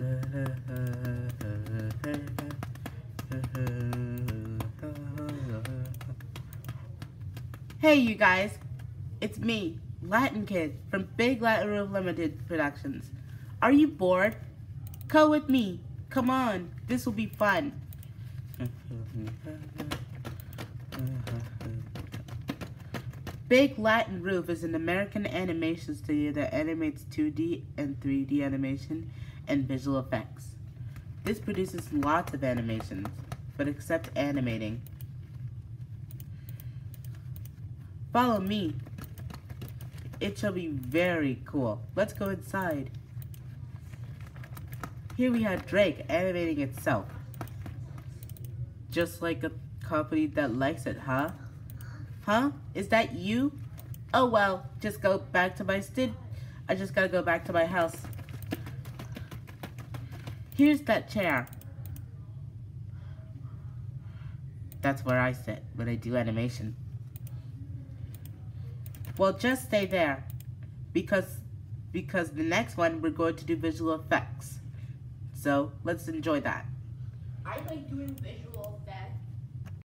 Hey, you guys. It's me, Latin Kid, from Big Latin Roof Limited Productions. Are you bored? Come with me. Come on. This will be fun. Big Latin Roof is an American animation studio that animates 2D and 3D animation and visual effects. This produces lots of animations, but except animating. Follow me. It shall be very cool. Let's go inside. Here we have Drake animating itself. Just like a company that likes it, huh? Huh? Is that you? Oh well, just go back to my stid. I just gotta go back to my house. Here's that chair. That's where I sit when I do animation. Well, just stay there. Because, because the next one we're going to do visual effects. So, let's enjoy that. I like doing visual effects.